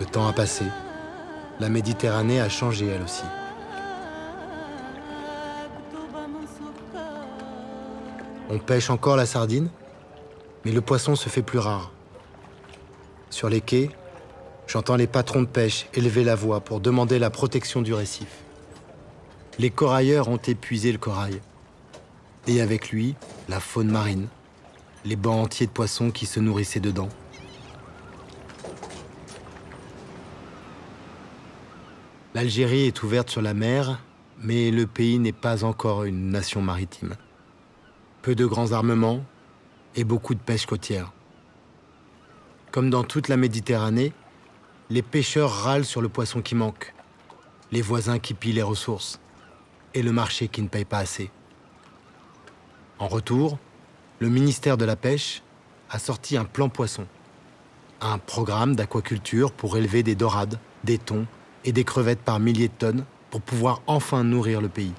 Le temps a passé. La Méditerranée a changé elle aussi. On pêche encore la sardine, mais le poisson se fait plus rare. Sur les quais, j'entends les patrons de pêche élever la voix pour demander la protection du récif. Les corailleurs ont épuisé le corail. Et avec lui, la faune marine, les bancs entiers de poissons qui se nourrissaient dedans. L'Algérie est ouverte sur la mer, mais le pays n'est pas encore une nation maritime. Peu de grands armements et beaucoup de pêche côtière. Comme dans toute la Méditerranée, les pêcheurs râlent sur le poisson qui manque, les voisins qui pillent les ressources et le marché qui ne paye pas assez. En retour, le ministère de la Pêche a sorti un plan poisson, un programme d'aquaculture pour élever des dorades, des thons et des crevettes par milliers de tonnes pour pouvoir enfin nourrir le pays.